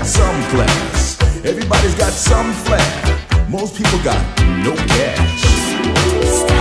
Got some class. Everybody's got some flair. Most people got no cash.